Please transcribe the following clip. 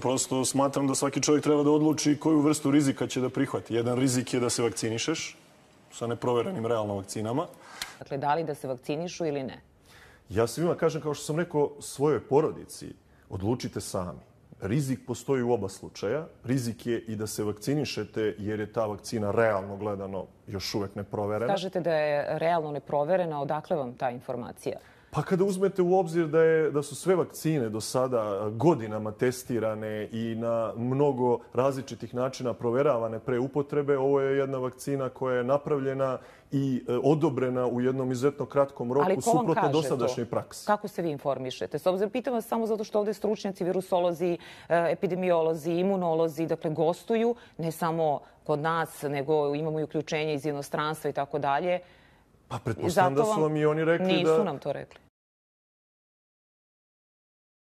Prosto smatram da svaki čovjek treba da odluči koju vrstu rizika će da prihvati. Jedan rizik je da se vakcinišeš sa neproverenim realno vakcinama. Dakle, da li da se vakcinišu ili ne? Ja svima kažem, kao što sam rekao svojoj porodici, odlučite sami. Rizik postoji u oba slučaja. Rizik je i da se vakcinišete jer je ta vakcina realno gledano još uvek neproverena. Kažete da je realno neproverena, odakle vam ta informacija? Pa kada uzmete u obzir da, je, da su sve vakcine do sada godinama testirane i na mnogo različitih načina proveravane pre upotrebe, ovo je jedna vakcina koja je napravljena i e, odobrena u jednom izuzetno kratkom roku suprotno dosadašnjoj praksi. Kako se vi informišete? S obzirom, pitam vas samo zato što ovde stručnjaci, virusolozi, e, epidemiolozi, imunolozi, dakle, gostuju, ne samo kod nas, nego imamo i uključenje iz inostranstva i tako dalje. Pa pretpostavljam da su vam i oni rekli Nisu da... nam to rekli.